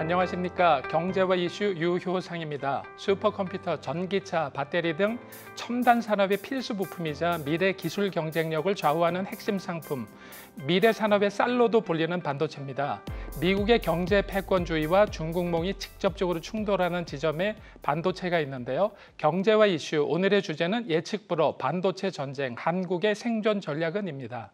안녕하십니까 경제와 이슈 유효상입니다. 슈퍼컴퓨터, 전기차, 배터리 등 첨단 산업의 필수 부품이자 미래 기술 경쟁력을 좌우하는 핵심 상품, 미래 산업의 쌀로도 불리는 반도체입니다. 미국의 경제 패권주의와 중국몽이 직접적으로 충돌하는 지점에 반도체가 있는데요. 경제와 이슈 오늘의 주제는 예측 불허 반도체 전쟁 한국의 생존 전략은입니다.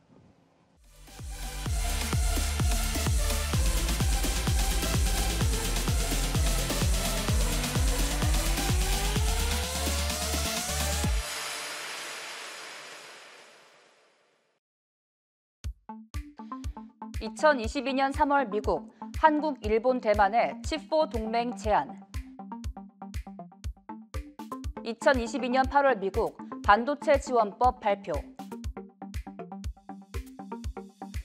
(2022년 3월) 미국, 한국, 일본, 대만의 칩4 동맹 제안. 2022년 8월 미국 반도체 지원법 발표.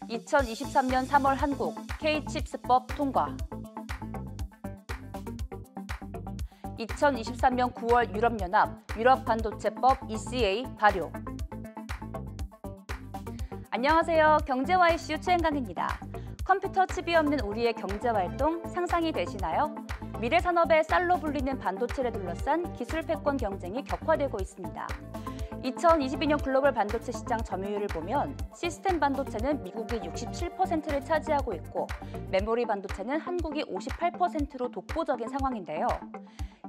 2023년 3월 한국 K-칩스법 통과. 2023년 9월 유럽연합 유럽반도체법 ECA 발효 안녕하세요. 경제와 이슈 최은강입니다. 컴퓨터 칩이 없는 우리의 경제 활동 상상이 되시나요? 미래 산업의 쌀로 불리는 반도체를 둘러싼 기술 패권 경쟁이 격화되고 있습니다. 2022년 글로벌 반도체 시장 점유율을 보면 시스템 반도체는 미국이 67%를 차지하고 있고 메모리 반도체는 한국이 58%로 독보적인 상황인데요.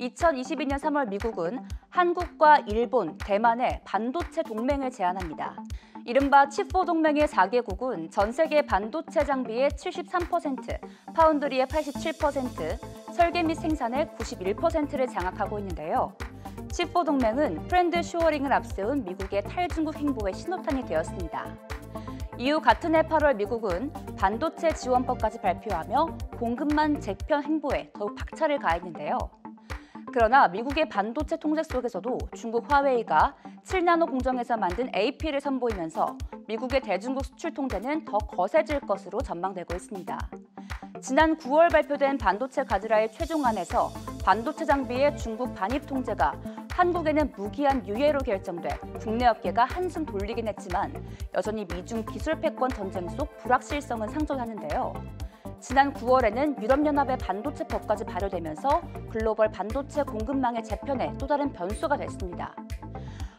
2022년 3월 미국은 한국과 일본, 대만의 반도체 동맹을 제안합니다. 이른바 칩4 동맹의 4개국은 전 세계 반도체 장비의 73%, 파운드리의 87%, 설계 및 생산의 91%를 장악하고 있는데요. 칩4 동맹은 friend-shoring을 앞세운 미국의 탈중국 행보의 신호탄이 되었습니다. 이후 같은 해 8월 미국은 반도체 지원법까지 발표하며 공급망 재편 행보에 더욱 박차를 가했는데요. 그러나 미국의 반도체 통제 속에서도 중국 화웨이가 7나노 공정에서 만든 AP를 선보이면서 미국의 대중국 수출 통제는 더 거세질 것으로 전망되고 있습니다. 지난 9월 발표된 반도체 가드라의 최종안에서 반도체 장비의 중국 반입 통제가 한국에는 무기한 유예로 결정돼 국내 업계가 한숨 돌리긴 했지만 여전히 미중 기술 패권 전쟁 속 불확실성은 상존하는데요. 지난 9월에는 유럽연합의 반도체 법까지 발효되면서 글로벌 반도체 공급망의 재편에 또 다른 변수가 됐습니다.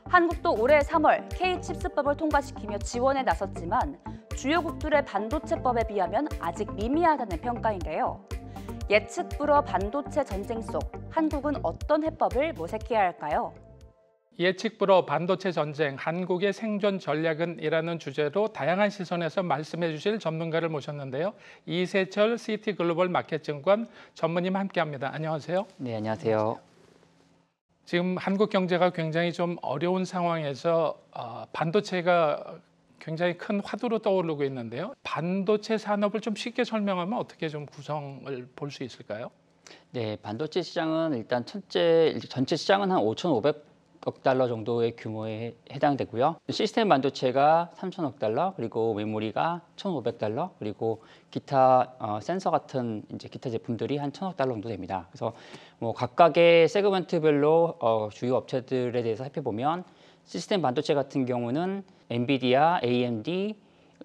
한국도 올해 3월 K-칩스법을 통과시키며 지원에 나섰지만 주요국들의 반도체법에 비하면 아직 미미하다는 평가인데요. 예측 불허 반도체 전쟁 속 한국은 어떤 해법을 모색해야 할까요? 예측 불허 반도체 전쟁 한국의 생존 전략은 이라는 주제로 다양한 시선에서 말씀해 주실 전문가를 모셨는데요. 이세철 CT 글로벌 마켓증권 전무님 함께합니다. 안녕하세요. 네, 안녕하세요. 지금 한국 경제가 굉장히 좀 어려운 상황에서 어, 반도체가 굉장히 큰 화두로 떠오르고 있는데요. 반도체 산업을 좀 쉽게 설명하면 어떻게 좀 구성을 볼 수 있을까요? 네, 반도체 시장은 일단 첫째 전체 시장은 한 5,500 억 달러 정도의 규모에 해당되고요. 시스템 반도체가 3천억 달러, 그리고 메모리가 1,500 달러, 그리고 기타 어, 센서 같은 이제 기타 제품들이 한 1,000억 달러 정도 됩니다. 그래서 뭐 각각의 세그먼트별로 어, 주요 업체들에 대해서 살펴보면 시스템 반도체 같은 경우는 엔비디아, AMD,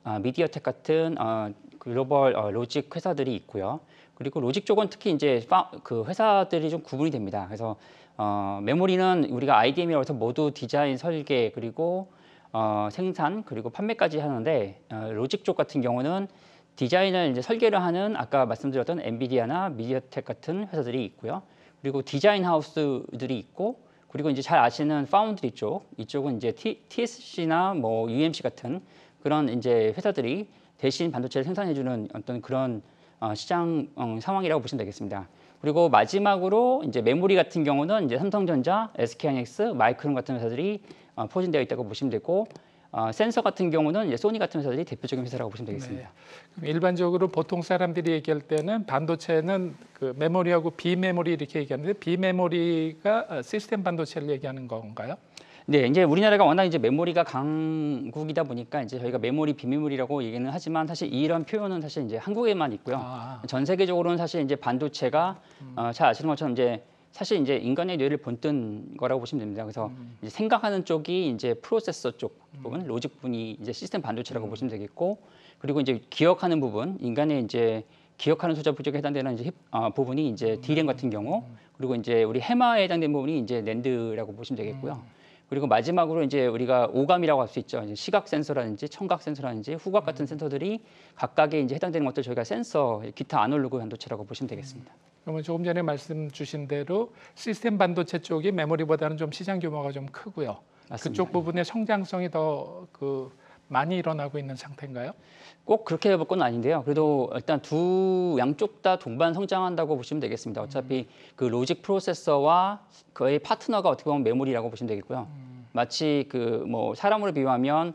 어, 미디어텍 같은 어, 글로벌 어, 로직 회사들이 있고요. 그리고 로직 쪽은 특히 이제 파, 그 회사들이 좀 구분이 됩니다. 그래서 어, 메모리는 우리가 IDM이라고 해서 모두 디자인, 설계 그리고 어, 생산 그리고 판매까지 하는데 어, 로직 쪽 같은 경우는 디자인을 이제 설계를 하는 아까 말씀드렸던 엔비디아나 미디어텍 같은 회사들이 있고요. 그리고 디자인 하우스들이 있고 그리고 이제 잘 아시는 파운드리 쪽 이쪽은 이제 T, TSC나 뭐 UMC 같은 그런 이제 회사들이 대신 반도체를 생산해주는 어떤 그런 어, 시장 어, 상황이라고 보시면 되겠습니다. 그리고 마지막으로 이제 메모리 같은 경우는 이제 삼성전자, SK하이닉스, 마이크론 같은 회사들이 어, 포진되어 있다고 보시면 되고 어, 센서 같은 경우는 이제 소니 같은 회사들이 대표적인 회사라고 보시면 되겠습니다. 네. 일반적으로 보통 사람들이 얘기할 때는 반도체는 그 메모리하고 비메모리 이렇게 얘기하는데 비메모리가 어, 시스템 반도체를 얘기하는 건가요? 네, 이제 우리나라가 워낙 이제 메모리가 강국이다 보니까 이제 저희가 메모리 비메모리라고 얘기는 하지만 사실 이런 표현은 사실 이제 한국에만 있고요. 아. 전 세계적으로는 사실 이제 반도체가 음. 어, 잘 아시는 것처럼 이제 사실 이제 인간의 뇌를 본뜬 거라고 보시면 됩니다. 그래서 음. 이제 생각하는 쪽이 이제 프로세서 쪽 부분, 음. 로직 분이 이제 시스템 반도체라고 음. 보시면 되겠고, 그리고 이제 기억하는 부분, 인간의 이제 기억하는 숫자 부족에 해당되는 이제 힙- 어, 부분이 이제 D램 같은 경우 그리고 이제 우리 해마에 해당되는 부분이 이제 낸드라고 보시면 되겠고요. 그리고 마지막으로 이제 우리가 오감이라고 할 수 있죠. 시각 센서라든지 청각 센서라든지 후각 같은 센서들이 각각의 이제 해당되는 것들 저희가 센서, 기타 아날로그 반도체라고 보시면 되겠습니다. 그러면 조금 전에 말씀 주신 대로 시스템 반도체 쪽이 메모리보다는 좀 시장 규모가 좀 크고요. 맞습니다. 그쪽 부분의 성장성이 더그 많이 일어나고 있는 상태인가요? 꼭 그렇게 볼 건 아닌데요. 그래도 일단 두 양쪽 다 동반 성장한다고 보시면 되겠습니다. 어차피 그 로직 프로세서와 그의 파트너가 어떻게 보면 메모리라고 보시면 되겠고요. 마치 그 뭐 사람으로 비유하면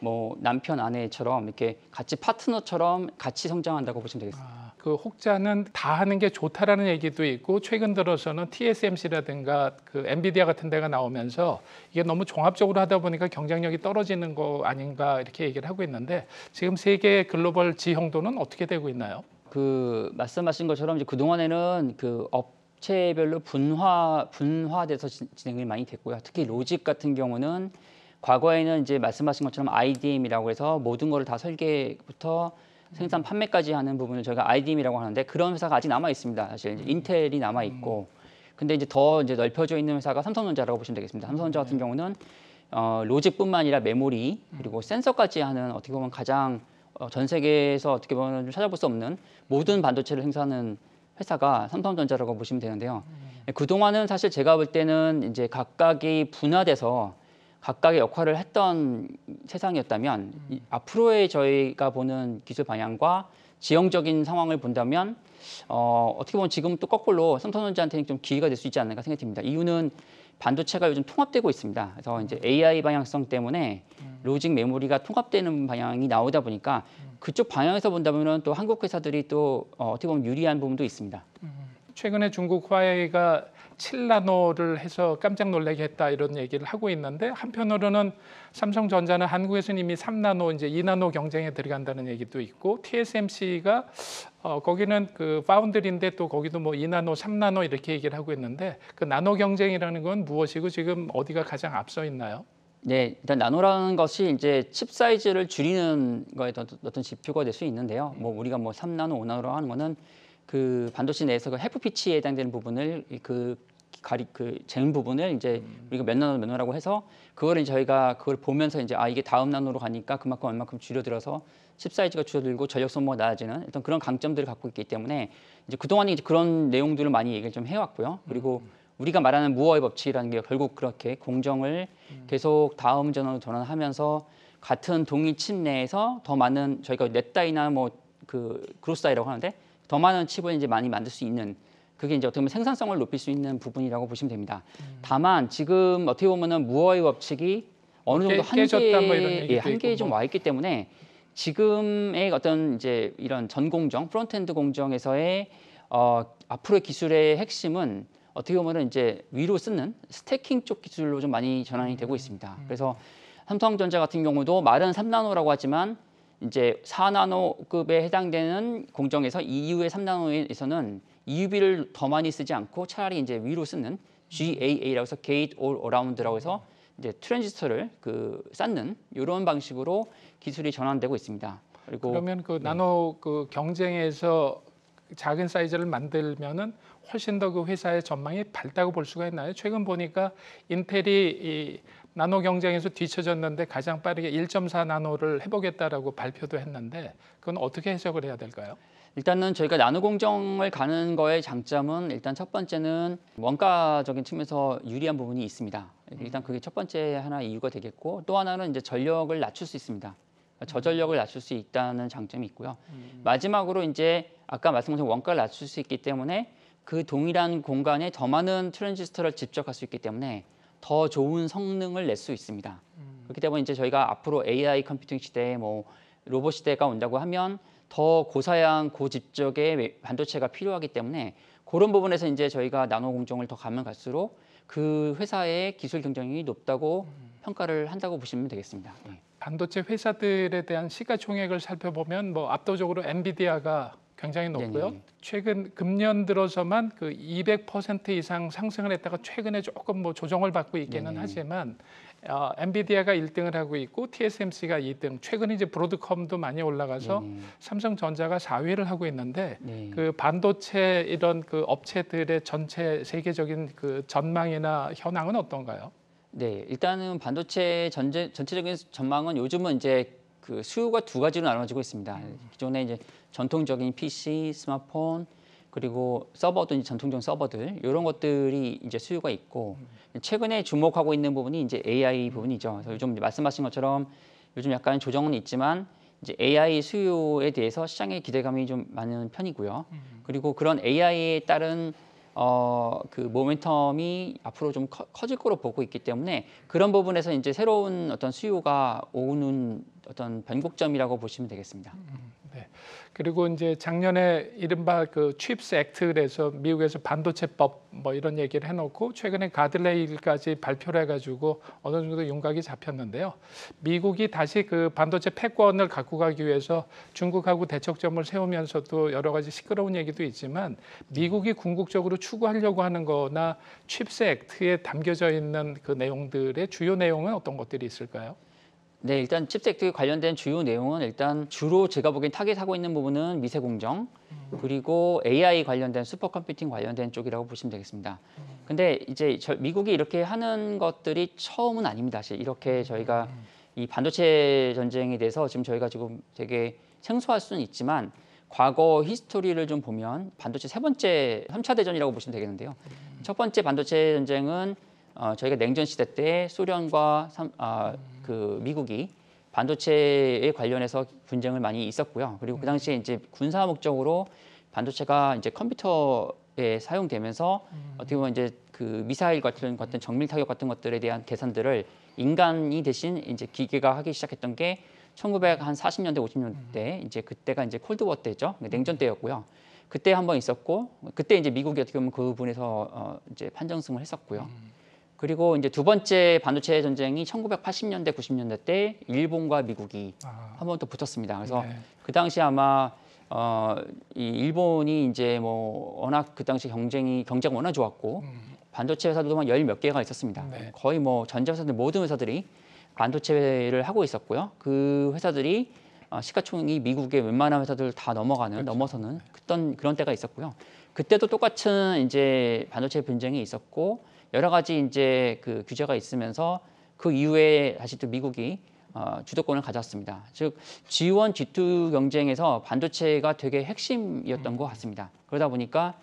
뭐 남편 아내처럼 이렇게 같이 파트너처럼 같이 성장한다고 보시면 되겠습니다. 아, 그 혹자는 다 하는 게 좋다라는 얘기도 있고 최근 들어서는 TSMC라든가 그 엔비디아 같은 데가 나오면서 이게 너무 종합적으로 하다 보니까 경쟁력이 떨어지는 거 아닌가 이렇게 얘기를 하고 있는데 지금 세계 글로벌 지형도는 어떻게 되고 있나요? 그 말씀하신 것처럼 이제 그 동안에는 그 업체별로 분화 분화돼서 진- 진행이 많이 됐고요. 특히 로직 같은 경우는 과거에는 이제 말씀하신 것처럼 IDM이라고 해서 모든 거를 다 설계부터 생산 판매까지 하는 부분을 저희가 IDM이라고 하는데 그런 회사가 아직 남아 있습니다. 사실 인텔이 남아 있고 근데 이제 더 이제 넓혀져 있는 회사가 삼성전자라고 보시면 되겠습니다. 삼성전자 같은 경우는 어, 로직뿐만 아니라 메모리 그리고 센서까지 하는 어떻게 보면 가장 어, 전 세계에서 어떻게 보면 좀 찾아볼 수 없는 모든 반도체를 생산하는 회사가 삼성전자라고 보시면 되는데요. 그 동안은 사실 제가 볼 때는 이제 각각이 분화돼서 각각의 역할을 했던 세상이었다면 이- 앞으로의 저희가 보는 기술 방향과 지형적인 상황을 본다면 어, 어떻게 보면 지금 또 거꾸로 삼성전자한테는 좀 기회가 될 수 있지 않을까 생각이 듭니다. 이유는 반도체가 요즘 통합되고 있습니다. 그래서 이제 AI 방향성 때문에 로직 메모리가 통합되는 방향이 나오다 보니까 그쪽 방향에서 본다면은 또 한국 회사들이 또 어, 어떻게 보면 유리한 부분도 있습니다. 최근에 중국 화웨이가 7나노를 해서 깜짝 놀라게 했다 이런 얘기를 하고 있는데 한편으로는 삼성전자는 한국에서는 이미 3나노 이제 2나노 경쟁에 들어간다는 얘기도 있고 TSMC가 어, 거기는 그 파운드리인데 또 거기도 뭐 2나노, 3나노 이렇게 얘기를 하고 있는데 그 나노 경쟁이라는 건 무엇이고 지금 어디가 가장 앞서 있나요? 네, 일단 나노라는 것이 이제 칩 사이즈를 줄이는 거에 어떤, 지표가 될 수 있는데요. 뭐 우리가 뭐 3나노, 5나노로 하는 거는 그 반도체 내에서 그 해프 피치에 해당되는 부분을 그 가리 그 재는 부분을 이제 우리가 몇 나노 몇 나노라고 해서 그거를 저희가 그걸 보면서 이제 아 이게 다음 나노로 가니까 그만큼 얼마큼 줄여들어서 칩 사이즈가 줄어들고 전력 소모가 낮아지는 일단 그런 강점들을 갖고 있기 때문에 이제 그동안에 이제 그런 내용들을 많이 얘기를 좀 해왔고요. 그리고 우리가 말하는 무어의 법칙이라는 게 결국 그렇게 공정을 계속 다음 전원으로 전환하면서 같은 동일 칩 내에서 더 많은 저희가 넷다이나 뭐 그 그로스다이라고 하는데 더 많은 칩을 이제 많이 만들 수 있는 그게 이제 어떻게 보면 생산성을 높일 수 있는 부분이라고 보시면 됩니다. 다만 지금 어떻게 보면은 무어의 법칙이 어느 정도 깨- 깨졌다 뭐 한계 예, 한계에 좀 뭐. 와 있기 때문에 지금의 어떤 이제 이런 전 공정 front-end 공정에서의 어, 앞으로의 기술의 핵심은 어떻게 보면은 이제 위로 쓰는 stacking 쪽 기술로 좀 많이 전환이 되고 있습니다. 그래서 삼성전자 같은 경우도 말은 3나노라고 하지만 이제 4나노급에 해당되는 공정에서 이후의 3나노에서는 EUV를 더 많이 쓰지 않고 차라리 이제 위로 쓰는 GAA라고 해서 Gate All Around라고 해서 이제 트랜지스터를 그 쌓는 이런 방식으로 기술이 전환되고 있습니다. 그리고 그러면 그 나노 그 경쟁에서 작은 사이즈를 만들면은 훨씬 더 그 회사의 전망이 밝다고 볼 수가 있나요? 최근 보니까 인텔이 이 나노 경쟁에서 뒤처졌는데 가장 빠르게 1.4 나노를 해보겠다라고 발표도 했는데 그건 어떻게 해석을 해야 될까요? 일단은 저희가 나노 공정을 가는 거의 장점은 일단 첫 번째는 원가적인 측면에서 유리한 부분이 있습니다. 일단 그게 첫 번째 하나 이유가 되겠고 또 하나는 이제 전력을 낮출 수 있습니다. 저전력을 낮출 수 있다는 장점이 있고요. 마지막으로 이제 아까 말씀드린 원가를 낮출 수 있기 때문에 그 동일한 공간에 더 많은 트랜지스터를 집적할 수 있기 때문에 더 좋은 성능을 낼 수 있습니다. 그렇기 때문에 이제 저희가 앞으로 AI 컴퓨팅 시대에 뭐 로봇 시대가 온다고 하면 더 고사양 고집적의 웨- 반도체가 필요하기 때문에 그런 부분에서 이제 저희가 나노 공정을 더 가면 갈수록 그 회사의 기술 경쟁력이 높다고 평가를 한다고 보시면 되겠습니다. 예. 반도체 회사들에 대한 시가총액을 살펴보면 뭐 압도적으로 엔비디아가 굉장히 높고요. 네네. 최근 금년 들어서만 그 200% 이상 상승을 했다가 최근에 조금 뭐 조정을 받고 있기는 네네. 하지만 어, 엔비디아가 1등을 하고 있고 TSMC가 2등. 최근에 이제 브로드컴도 많이 올라가서 네네. 삼성전자가 4위를 하고 있는데 네. 그 반도체 이런 그 업체들의 전체 세계적인 그 전망이나 현황은 어떤가요? 네, 일단은 반도체 전제, 전체적인 전망은 요즘은 이제 그 수요가 두 가지로 나눠지고 있습니다. 기존에 이제 전통적인 PC, 스마트폰 그리고 이제 전통적인 서버들 이런 것들이 이제 수요가 있고 최근에 주목하고 있는 부분이 이제 AI 부분이죠. 그래서 요즘 말씀하신 것처럼 요즘 약간 조정은 있지만 이제 AI 수요에 대해서 시장의 기대감이 좀 많은 편이고요. 그리고 그런 AI에 따른 어, 그 모멘텀이 앞으로 좀 커, 커질 거로 보고 있기 때문에 그런 부분에서 이제 새로운 어떤 수요가 오는 어떤 변곡점이라고 보시면 되겠습니다. 그리고 이제 작년에 이른바 그 CHIPS Act 그래서 미국에서 반도체법 뭐 이런 얘기를 해놓고 최근에 가드레일까지 발표를 해가지고 어느 정도 윤곽이 잡혔는데요. 미국이 다시 그 반도체 패권을 갖고 가기 위해서 중국하고 대척점을 세우면서도 여러 가지 시끄러운 얘기도 있지만 미국이 궁극적으로 추구하려고 하는 거나 CHIPS Act에 담겨져 있는 그 내용들의 주요 내용은 어떤 것들이 있을까요? 네, 일단 CHIPS Act 관련된 주요 내용은 일단 주로 제가 보기엔 target하고 있는 부분은 미세 공정 그리고 AI 관련된 슈퍼컴퓨팅 관련된 쪽이라고 보시면 되겠습니다. 근데 이제 저- 미국이 이렇게 하는 것들이 처음은 아닙니다. 사실 이렇게 저희가 이 반도체 전쟁에 대해서 지금 저희가 지금 되게 생소할 수는 있지만 과거 히스토리를 좀 보면 반도체 세 번째 3차 대전이라고 보시면 되겠는데요. 첫 번째 반도체 전쟁은 어, 저희가 냉전 시대 때 소련과 삼- 아, 그 미국이 반도체에 관련해서 분쟁을 많이 있었고요. 그리고 그 당시에 이제 군사 목적으로 반도체가 이제 컴퓨터에 사용되면서 어떻게 보면 이제 그 미사일 같은 같은 정밀 타격 같은 것들에 대한 계산들을 인간이 대신 이제 기계가 하기 시작했던 게 1940년대 50년대 이제 그때가 이제 콜드워 때죠. 냉전 때였고요. 그때 한번 있었고 그때 이제 미국이 어떻게 보면 그 부분에서 어 이제 판정승을 했었고요. 그리고 이제 두 번째 반도체 전쟁이 1980년대 90년대 때 일본과 미국이 아, 한번 또 붙었습니다. 그래서 네. 그 당시 아마 어, 이 일본이 이제 뭐 워낙 그 당시 경쟁이 경제가 워낙 좋았고 반도체 회사도 한열몇 개가 있었습니다. 음. 네. 거의 뭐 전자 회사들 모든 회사들이 반도체를 하고 있었고요. 그 회사들이 어, 시가총액이 미국의 웬만한 회사들 다 넘어가는 그렇죠. 넘어서는 그떤 그런 때가 있었고요. 그때도 똑같은 이제 반도체 분쟁이 있었고 여러 가지 이제 그 규제가 있으면서 그 이후에 다시 또 미국이 어, 주도권을 가졌습니다. 즉 G1, G2 경쟁에서 반도체가 되게 핵심이었던 것 같습니다. 그러다 보니까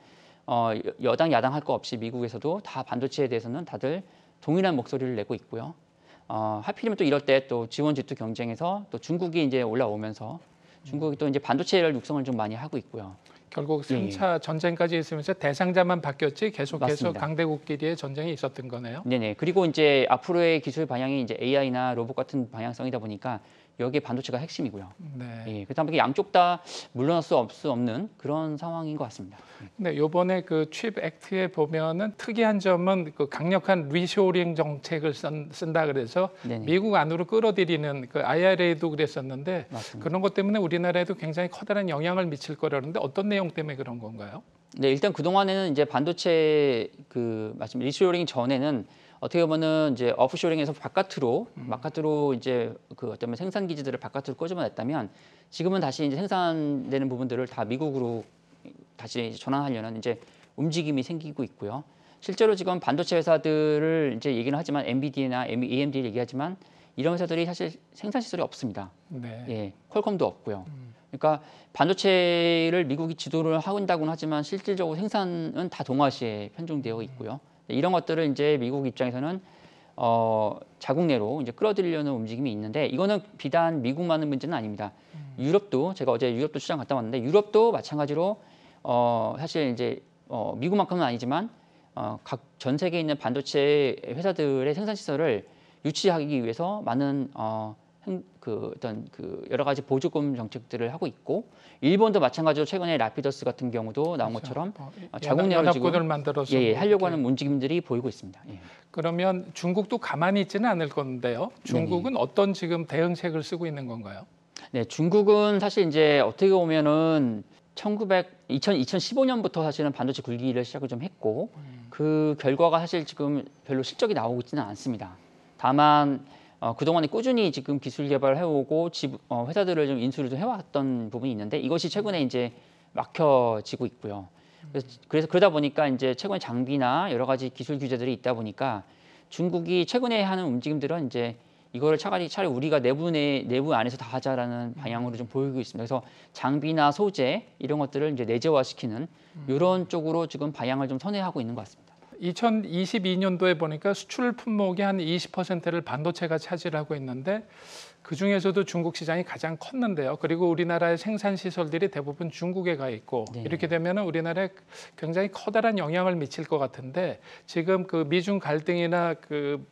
어, 여- 여당 야당 할 거 없이 미국에서도 다 반도체에 대해서는 다들 동일한 목소리를 내고 있고요. 어, 하필이면 또 이럴 때 또 G1, G2 경쟁에서 또 중국이 이제 올라오면서 중국이 또 이제 반도체를 육성을 좀 많이 하고 있고요. 결국 예, 예. 3차 전쟁까지 있으면서 대상자만 바뀌었지 계속해서 맞습니다. 강대국끼리의 전쟁이 있었던 거네요. 네네. 그리고 이제 앞으로의 기술 방향이 이제 AI나 로봇 같은 방향성이다 보니까 여기에 반도체가 핵심이고요. 네. 예, 보니까 양쪽 다 물러날 수, 없, 수 없는 그런 상황인 것 같습니다. 네, 요번에 그 CHIP Act에 보면은 특이한 점은 그 강력한 리쇼링 정책을 쓴, 쓴다 그래서 네네. 미국 안으로 끌어들이는 그 IRA도 그랬었는데 맞습니다. 그런 것 때문에 우리나라에도 굉장히 커다란 영향을 미칠 거라는데 어떤 내용 때문에 그런 건가요? 네, 일단 그 동안에는 이제 반도체 그 말씀 리쇼링 전에는 어떻게 보면은 이제 offshoring에서 바깥으로 바깥으로 이제 그 어떤 생산 기지들을 바깥으로 쫓아냈다면 지금은 다시 이제 생산되는 부분들을 다 미국으로 다시 전환하려는 이제 움직임이 생기고 있고요. 실제로 지금 반도체 회사들을 이제 얘기는 하지만 엔비디아나 AMD 얘기하지만 이런 회사들이 사실 생산 시설이 없습니다. 네. 예, 퀄컴도 없고요. 그러니까 반도체를 미국이 지도를 한다고는 하지만 실질적으로 생산은 다 동아시아에 편중되어 있고요. 이런 것들을 이제 미국 입장에서는 어, 자국 내로 이제 끌어들이려는 움직임이 있는데 이거는 비단 미국만의 문제는 아닙니다. 유럽도 제가 어제 유럽도 출장 갔다 왔는데 유럽도 마찬가지로 어, 사실 이제 어, 미국만큼은 아니지만 어, 각 전 세계에 있는 반도체 회사들의 생산 시설을 유치하기 위해서 많은 어, 행- 그 어떤 그 여러 가지 보조금 정책들을 하고 있고 일본도 마찬가지로 최근에 라피더스 같은 경우도 나온 것처럼 어, 아, 자국 내로 지금 만들어서 예, 예, 하려고. 하는 움직임들이 보이고 있습니다. 예. 그러면 중국도 가만히 있지는 않을 건데요. 중국은 어떤 지금 대응책을 쓰고 있는 건가요? 네, 중국은 사실 이제 어떻게 보면은 1900 2000, 2015년부터 사실은 반도체 굴기를 시작을 좀 했고 그 결과가 사실 지금 별로 실적이 나오고 있지는 않습니다. 다만 어, 그동안에 꾸준히 지금 기술 개발을 해오고 지, 어, 회사들을 좀 인수를 좀 해왔던 부분이 있는데 이것이 최근에 이제 막혀지고 있고요. 그래서, 그래서 그러다 보니까 이제 최근에 장비나 여러 가지 기술 규제들이 있다 보니까 중국이 최근에 하는 움직임들은 이제 이거를 차라리 차라리 우리가 내부 내 내부 안에서 다 하자라는 방향으로 좀 보이고 있습니다. 그래서 장비나 소재 이런 것들을 이제 내재화시키는 이런 쪽으로 지금 방향을 좀 선회하고 있는 것 같습니다. 2022년도에 보니까 수출 품목의 한 20%를 반도체가 차지하고 있는데 그 중에서도 중국 시장이 가장 컸는데요. 그리고 우리나라의 생산 시설들이 대부분 중국에 가 있고 네. 이렇게 되면은 우리나라에 굉장히 커다란 영향을 미칠 것 같은데 지금 그 미중 갈등이나 그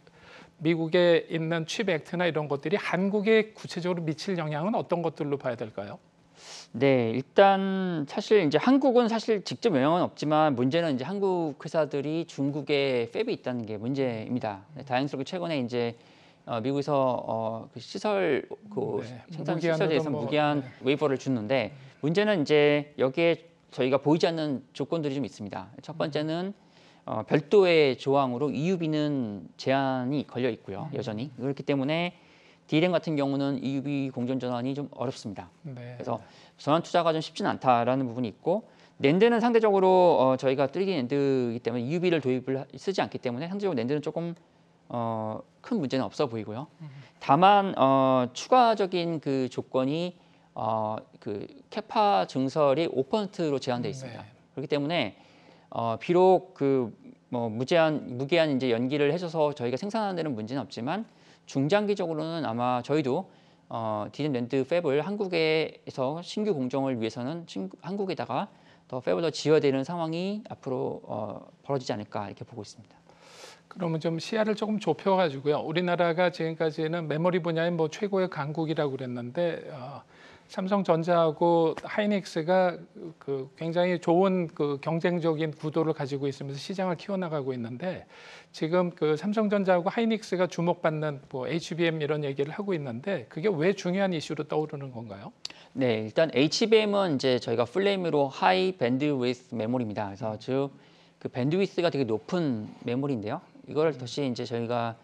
미국에 있는 칩 액트나 이런 것들이 한국에 구체적으로 미칠 영향은 어떤 것들로 봐야 될까요? 네, 일단 사실 이제 한국은 사실 직접 영향은 없지만 문제는 이제 한국 회사들이 중국에 팹이 있다는 게 문제입니다. 네, 다행스럽게 최근에 이제 어, 미국에서 어, 그 시설 그 네, 생산 시설에 대해서 뭐, 무기한 웨이퍼를 주는데 문제는 이제 여기에 저희가 보이지 않는 조건들이 좀 있습니다. 첫 번째는 어, 별도의 조항으로 EUB는 제한이 걸려 있고요, 여전히 그렇기 때문에 D램 같은 경우는 EUB 공전 전환이 좀 어렵습니다. 네. 그래서 전환 투자가 좀 쉽지는 않다라는 부분이 있고 낸드는 상대적으로 어, 저희가 3D 낸드이기 때문에 EUV를 도입을 하- 쓰지 않기 때문에 상대적으로 낸드는 조금 어, 큰 문제는 없어 보이고요. 다만 어, 추가적인 그 조건이 어, 그 캐파 증설이 5%로 제한돼 있습니다. 네. 그렇기 때문에 어, 비록 그뭐 무제한 무기한 이제 연기를 해줘서 저희가 생산하는 데는 문제는 없지만 중장기적으로는 아마 저희도 어, 디즘 랜드 팹을 한국에서 신규 공정을 위해서는 신, 한국에다가 더 팹을 더 지어야 되는 상황이 앞으로 어, 벌어지지 않을까 이렇게 보고 있습니다. 그러면 좀 시야를 조금 좁혀가지고요. 우리나라가 지금까지는 메모리 분야의 뭐 최고의 강국이라고 그랬는데 어, 삼성전자하고 하이닉스가 그 굉장히 좋은 그 경쟁적인 구도를 가지고 있으면서 시장을 키워나가고 있는데 지금 그 삼성전자하고 하이닉스가 주목받는 뭐 HBM 이런 얘기를 하고 있는데 그게 왜 중요한 이슈로 떠오르는 건가요? 네, 일단 HBM은 이제 저희가 full name으로 High Bandwidth Memory입니다. 그래서 즉 그 bandwidth가 되게 높은 메모리인데요. 이걸 다시 이제 저희가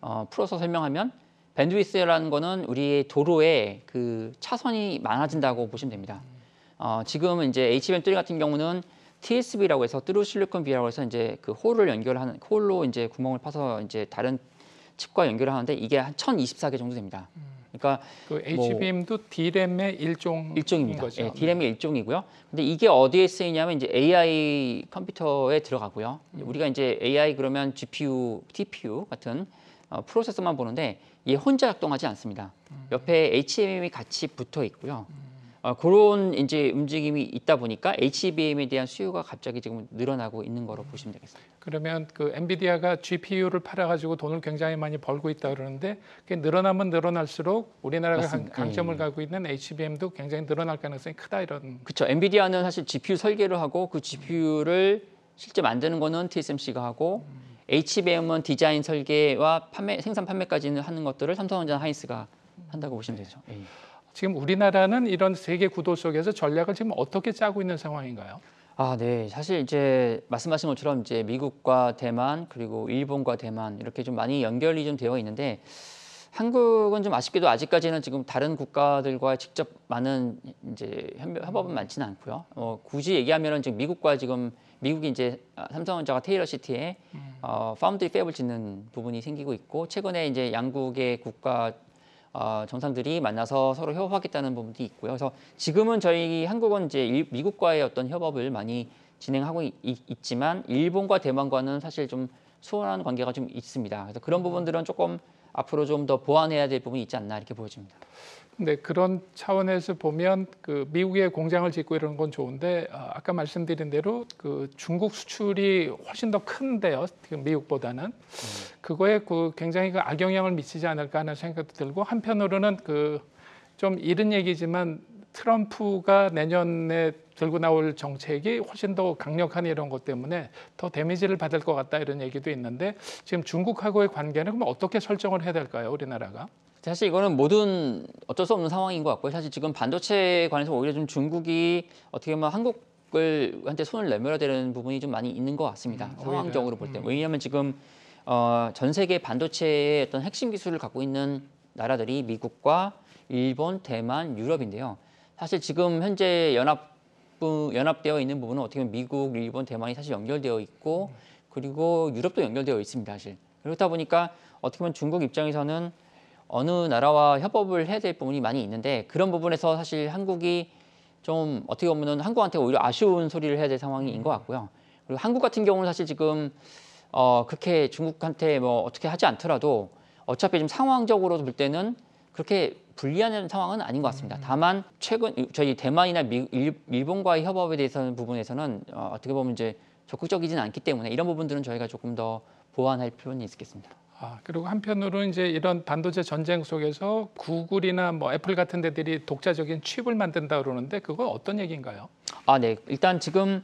어, 풀어서 설명하면 bandwidth라는 거는 우리의 도로에 그 차선이 많아진다고 보시면 됩니다. 어, 지금은 이제 HBM3 같은 경우는 TSV라고 해서 Through Silicon Via라고 해서 이제 그 홀을 연결하는 홀로 이제 구멍을 파서 이제 다른 칩과 연결을 하는데 이게 한 1,024개 정도 됩니다. 그러니까 그 HBM도 D램의 일종인 일종입니다. 거죠. 예, D램의 일종이고요. 근데 이게 어디에 쓰이냐면 이제 AI 컴퓨터에 들어가고요. 우리가 이제 AI 그러면 GPU, TPU 같은 어, 프로세서만 보는데 얘 혼자 작동하지 않습니다. 옆에 HBM이 같이 붙어 있고요. 어, 그런 이제 움직임이 있다 보니까 HBM에 대한 수요가 갑자기 지금 늘어나고 있는 거로 보시면 되겠습니다. 그러면 그 엔비디아가 GPU를 팔아가지고 돈을 굉장히 많이 벌고 있다 그러는데 그게 늘어나면 늘어날수록 우리나라가 강- 맞습니다. 강점을 예. 갖고 있는 HBM도 굉장히 늘어날 가능성이 크다 이런. 그렇죠. 엔비디아는 사실 GPU 설계를 하고 그 GPU를 실제 만드는 거는 TSMC가 하고 HBM은 디자인 설계와 판매 생산 판매까지는 하는 것들을 삼성전자 하이스가 한다고 보시면 되죠. 예. 지금 우리나라는 이런 세계 구도 속에서 전략을 지금 어떻게 짜고 있는 상황인가요? 아, 네. 사실 이제 말씀하신 것처럼 이제 미국과 대만 그리고 일본과 대만 이렇게 좀 많이 연결이 좀 되어 있는데 한국은 좀 아쉽게도 아직까지는 지금 다른 국가들과 직접 많은 이제 협- 협업은 많지는 않고요. 어, 굳이 얘기하면은 지금 미국과 지금 미국이 이제 아, 삼성전자가 테일러시티에 어, 파운드리 팹을 짓는 부분이 생기고 있고 최근에 이제 양국의 국가 어, 정상들이 만나서 서로 협업하겠다는 부분도 있고요. 그래서 지금은 저희 한국은 이제 일- 미국과의 어떤 협업을 많이 진행하고 있, 지만 일본과 대만과는 사실 좀 수월한 관계가 좀 있습니다. 그래서 그런 부분들은 조금 앞으로 좀 더 보완해야 될 부분이 있지 않나 이렇게 보여집니다. 근데 그런 차원에서 보면 그 미국에 공장을 짓고 이러는 건 좋은데 아, 아까 말씀드린 대로 그 중국 수출이 훨씬 더 큰데요. 지금 미국보다는 그거에 그 굉장히 그 악영향을 미치지 않을까 하는 생각도 들고 한편으로는 그 좀 이른 얘기지만 트럼프가 내년에 들고 나올 정책이 훨씬 더 강력한 이런 것 때문에 더 데미지를 받을 것 같다 이런 얘기도 있는데 지금 중국하고의 관계는 그럼 어떻게 설정을 해야 될까요, 우리나라가? 사실 이거는 모든 어쩔 수 없는 상황인 것 같고요. 사실 지금 반도체에 관해서 오히려 좀 중국이 어떻게 보면 한국을 한테 손을 내밀어야 되는 부분이 좀 많이 있는 것 같습니다. 음. 상황적으로 볼 때. 음. 왜냐하면 지금 어, 전 세계 반도체의 어떤 핵심 기술을 갖고 있는 나라들이 미국과 일본, 대만, 유럽인데요. 사실 지금 현재 연합 부- 연합되어 있는 부분은 어떻게 보면 미국, 일본, 대만이 사실 연결되어 있고 그리고 유럽도 연결되어 있습니다. 사실 그렇다 보니까 어떻게 보면 중국 입장에서는 어느 나라와 협업을 해야 될 부분이 많이 있는데 그런 부분에서 사실 한국이 좀 어떻게 보면은 한국한테 오히려 아쉬운 소리를 해야 될 상황인 것 같고요. 그리고 한국 같은 경우는 사실 지금 어 그렇게 중국한테 뭐 어떻게 하지 않더라도 어차피 지금 상황적으로 볼 때는 그렇게 불리한 상황은 아닌 것 같습니다. 다만 최근 저희 대만이나 미, 일, 일본과의 협업에 대해서는 부분에서는 어, 어떻게 보면 이제 적극적이지는 않기 때문에 이런 부분들은 저희가 조금 더 보완할 필요는 있겠습니다. 아, 그리고 한편으로 이제 이런 반도체 전쟁 속에서 구글이나 뭐 애플 같은 데들이 독자적인 칩을 만든다 그러는데 그건 어떤 얘기인가요? 아, 네. 일단 지금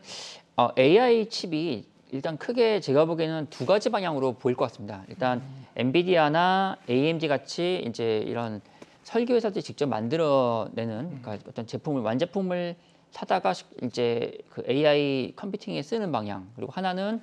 어, AI 칩이 일단 크게 제가 보기에는 두 가지 방향으로 보일 것 같습니다. 일단 엔비디아나 AMD 같이 이제 이런 설계 회사들이 직접 만들어내는 그러니까 어떤 제품을 완제품을 사다가 시- 이제 그 AI computing에 쓰는 방향 그리고 하나는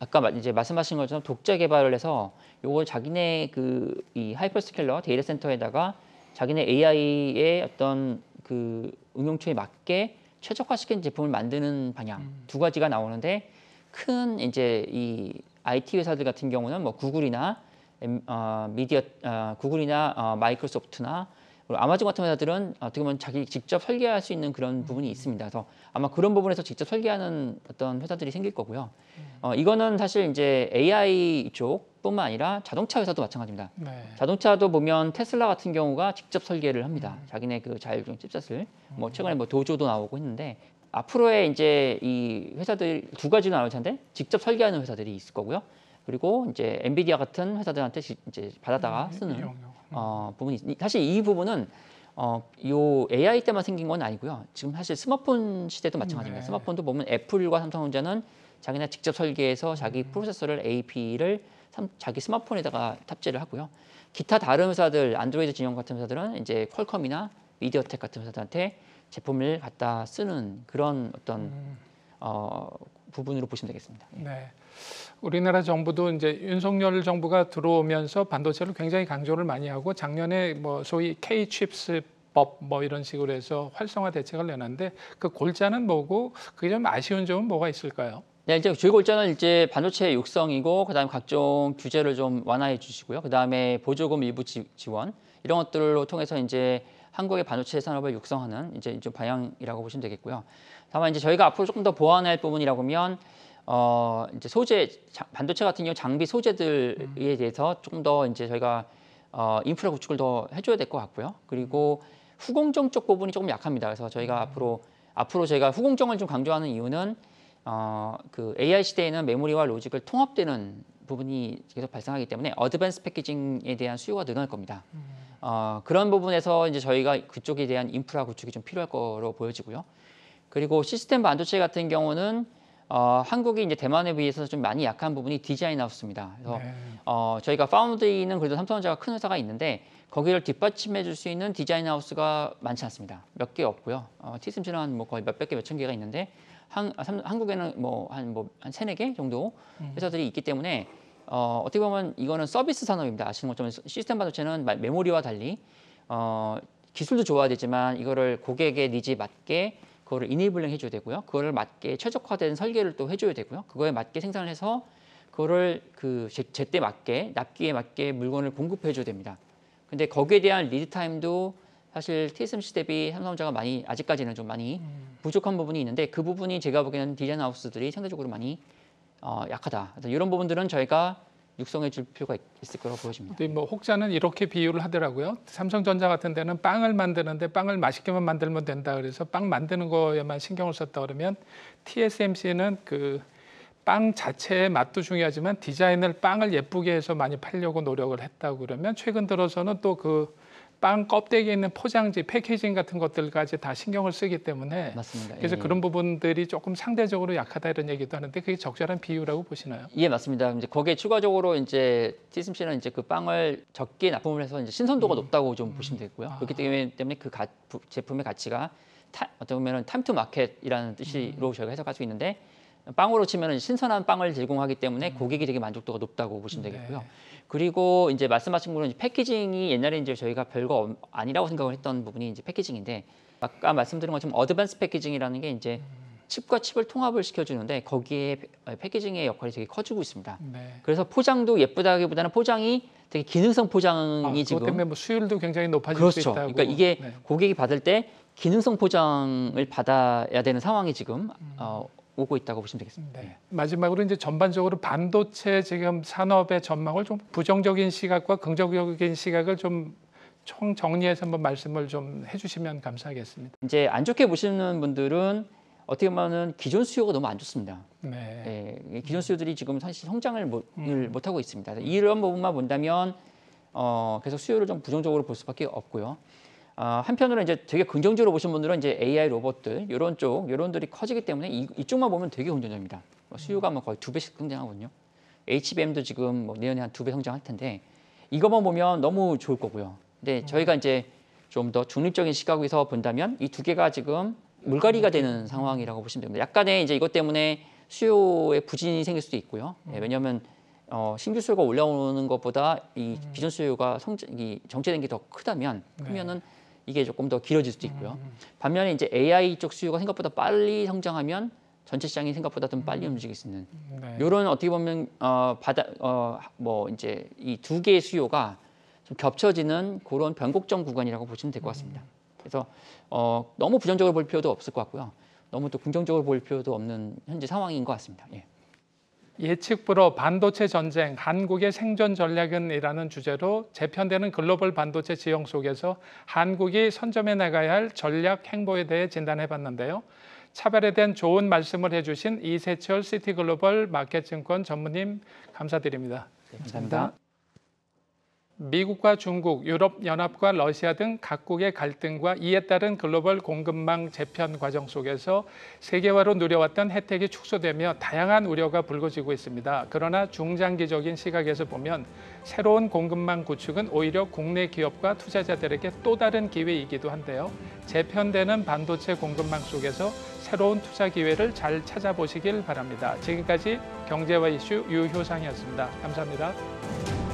아까 마- 이제 말씀하신 것처럼 독자 개발을 해서 요걸 자기네 그 이 hyperscaler 데이터 센터에다가 자기네 AI의 어떤 그 응용처에 맞게 최적화시킨 제품을 만드는 방향 두 가지가 나오는데 큰 이제 이 IT 회사들 같은 경우는 뭐 구글이나 엠- 어, 미디어 어, 구글이나 어, 마이크로소프트나 아마존 같은 회사들은 어떻게 보면 자기 직접 설계할 수 있는 그런 부분이 있습니다. 그래서 아마 그런 부분에서 직접 설계하는 어떤 회사들이 생길 거고요. 어, 이거는 사실 이제 AI 쪽뿐만 아니라 자동차 회사도 마찬가지입니다. 네. 자동차도 보면 테슬라 같은 경우가 직접 설계를 합니다. 자기네 그 자율주행 칩셋을 뭐 최근에 뭐 도조도 나오고 있는데 앞으로의 이제 이 회사들 두 가지로 나올 텐데 직접 설계하는 회사들이 있을 거고요. 그리고 이제 엔비디아 같은 회사들한테 지- 이제 받아다가 쓰는 이용, 이용. 어, 부분이 있- 사실 이 부분은 어, 요 AI 때만 생긴 건 아니고요. 지금 사실 스마트폰 시대도 마찬가지입니다. 네. 스마트폰도 보면 애플과 삼성전자는 자기네 직접 설계해서 자기 프로세서를 AP를 자기 스마트폰에다가 탑재를 하고요. 기타 다른 회사들 안드로이드 진영 같은 회사들은 이제 퀄컴이나 미디어텍 같은 회사들한테 제품을 갖다 쓰는 그런 어떤 음. 어, 부분으로 보시면 되겠습니다. 네. 우리나라 정부도 이제 윤석열 정부가 들어오면서 반도체를 굉장히 강조를 많이 하고 작년에 뭐 소위 K Chips 법뭐 이런 식으로 해서 활성화 대책을 내놨는데 그 골자는 뭐고 그게 좀 아쉬운 점은 뭐가 있을까요? 네, 이제 주요 골자는 이제 반도체 육성이고 그다음에 각종 규제를 좀 완화해 주시고요. 그다음에 보조금 일부 지, 원 이런 것들로 통해서 이제 한국의 반도체 산업을 육성하는 이제 좀 방향이라고 보시면 되겠고요. 다만 이제 저희가 앞으로 조금 더 보완할 부분이라고 하면 어 이제 소재 자- 반도체 같은 경우 장비 소재들에 대해서 조금 더 이제 저희가 어 인프라 구축을 더 해줘야 될 것 같고요. 그리고 후공정 쪽 부분이 조금 약합니다. 그래서 저희가 앞으로 앞으로 저희가 후공정을 좀 강조하는 이유는 어, 그 AI 시대에는 메모리와 로직을 통합되는 부분이 계속 발생하기 때문에 어드밴스 패키징에 대한 수요가 늘어날 겁니다. 어, 그런 부분에서 이제 저희가 그쪽에 대한 인프라 구축이 좀 필요할 거로 보여지고요. 그리고 시스템 반도체 같은 경우는 어, 한국이 이제 대만에 비해서 좀 많이 약한 부분이 디자인 하우스입니다. 그래서 네. 어, 저희가 파운드리는 그래도 삼성전자가 큰 회사가 있는데 거기를 뒷받침해 줄 수 있는 디자인 하우스가 많지 않습니다. 몇 개 없고요. 어, TSMC는 한뭐 거의 몇백 개, 몇천 개가 있는데 한, 아, 삼- 한국에는 뭐 한 뭐한 세네 개 정도 회사들이 있기 때문에 어, 어떻게 보면 이거는 서비스 산업입니다. 아시는 것처럼 시스템 반도체는 마- 메모리와 달리 어, 기술도 좋아야 되지만 이거를 고객의 니즈에 맞게 그거를 이네이블링 해줘야 되고요. 그거를 맞게 최적화된 설계를 또 해줘야 되고요. 그거에 맞게 생산을 해서 그거를 그 제- 제때 맞게 납기에 맞게 물건을 공급해 줘야 됩니다. 근데 거기에 대한 lead time도 사실 TSMC 대비 삼성전자가 많이 아직까지는 좀 많이 부족한 부분이 있는데 그 부분이 제가 보기에는 design house들이 상대적으로 많이 어, 약하다. 그래서 이런 부분들은 저희가 육성해 줄 필요가 있- 있을 거라고 보여집니다. 근데 뭐 혹자는 이렇게 비유를 하더라고요. 삼성전자 같은 데는 빵을 만드는데 빵을 맛있게만 만들면 된다. 그래서 빵 만드는 거에만 신경을 썼다 그러면 TSMC는 그 빵 자체의 맛도 중요하지만 디자인을 빵을 예쁘게 해서 많이 팔려고 노력을 했다고 그러면 최근 들어서는 또그 빵 껍데기에 있는 포장지, 패키징 같은 것들까지 다 신경을 쓰기 때문에 맞습니다. 그래서 예. 그런 부분들이 조금 상대적으로 약하다 이런 얘기도 하는데 그게 적절한 비유라고 보시나요? 예, 맞습니다. 이제 거기에 추가적으로 이제 TSMC는 이제 그 빵을 적게 납품을 해서 이제 신선도가 높다고 좀 보시면 되고요. 그렇기 때문에 그 가, 부- 제품의 가치가 타, 어떻게 보면 은 time to market이라는 뜻으로 저희가 해석할 수 있는데 빵으로 치면은 신선한 빵을 제공하기 때문에 고객이 되게 만족도가 높다고 보시면 되겠고요. 네. 그리고 이제 말씀하신 이제 packaging이 옛날에 이제 저희가 별거 없- 아니라고 생각을 했던 부분이 이제 packaging인데 아까 말씀드린 것처럼 advanced packaging이라는 게 이제 칩과 칩을 통합을 시켜주는데 거기에 패- packaging의 역할이 되게 커지고 있습니다. 네. 그래서 포장도 예쁘다기보다는 포장이 되게 기능성 포장이 아, 지금 때문에 뭐 수율도 굉장히 높아질 수 그렇죠. 있다고. 그러니까 이게 네. 고객이 받을 때 기능성 포장을 받아야 되는 상황이 지금 음. 어, 오고 있다고 보시면 되겠습니다. 네. 마지막으로 이제 전반적으로 반도체 지금 산업의 전망을 좀 부정적인 시각과 긍정적인 시각을 좀 총 정리해서 한번 말씀을 좀 해주시면 감사하겠습니다. 이제 안 좋게 보시는 분들은 어떻게 보면은 기존 수요가 너무 안 좋습니다. 네. 예, 기존 수요들이 지금 사실 성장을 못, 음. 못 하고 있습니다. 이런 부분만 본다면 어, 계속 수요를 좀 부정적으로 볼 수밖에 없고요. 아, 한편으로 이제 되게 긍정적으로 보신 분들은 이제 AI 로봇들 이런 쪽 이런들이 커지기 때문에 이, 이쪽만 보면 되게 긍정적입니다. 뭐 수요가 뭐 거의 두 배씩 성장하거든요. HBM도 지금 뭐 내년에 한 두 배 성장할 텐데 이것만 보면 너무 좋을 거고요. 근데 저희가 이제 좀 더 중립적인 시각에서 본다면 이 두 개가 지금 물갈이가 되는 상황이라고 보시면 됩니다. 약간의 이제 이것 때문에 수요에 부진이 생길 수도 있고요. 예, 왜냐하면 어, 신규 수요가 올라오는 것보다 이 기존 수요가 성장, 이 정체된 게 더 크다면 크면은 이게 조금 더 길어질 수도 있고요. 반면에 이제 AI 쪽 수요가 생각보다 빨리 성장하면 전체 시장이 생각보다 좀 빨리 움직일 수 있는 네. 요런 어떻게 보면 어 바다 어 뭐 이제 이 두 개의 수요가 좀 겹쳐지는 그런 변곡점 구간이라고 보시면 될 것 같습니다. 그래서 어 너무 부정적으로 볼 필요도 없을 것 같고요. 너무 또 긍정적으로 볼 필요도 없는 현재 상황인 것 같습니다. 예. 예측불허 반도체 전쟁 한국의 생존 전략은이라는 주제로 재편되는 글로벌 반도체 지형 속에서 한국이 선점해 나가야 할 전략 행보에 대해 진단해 봤는데요. 차별에 대한 좋은 말씀을 해주신 이세철 시티글로벌 마켓증권 전무님 감사드립니다. 네, 감사합니다. 미국과 중국, 유럽연합과 러시아 등 각국의 갈등과 이에 따른 글로벌 공급망 재편 과정 속에서 세계화로 누려왔던 혜택이 축소되며 다양한 우려가 불거지고 있습니다. 그러나 중장기적인 시각에서 보면 새로운 공급망 구축은 오히려 국내 기업과 투자자들에게 또 다른 기회이기도 한데요. 재편되는 반도체 공급망 속에서 새로운 투자 기회를 잘 찾아보시길 바랍니다. 지금까지 경제와 이슈 유효상이었습니다. 감사합니다.